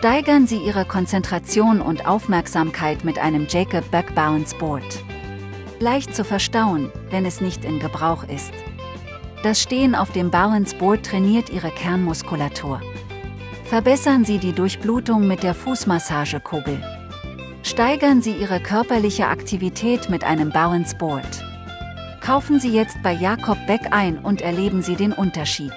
Steigern Sie Ihre Konzentration und Aufmerksamkeit mit einem Jacob Back Balance Board. Leicht zu verstauen, wenn es nicht in Gebrauch ist. Das Stehen auf dem Balance Board trainiert Ihre Kernmuskulatur. Verbessern Sie die Durchblutung mit der Fußmassagekugel. Steigern Sie Ihre körperliche Aktivität mit einem Balance Board. Kaufen Sie jetzt bei Jakob Beck ein und erleben Sie den Unterschied.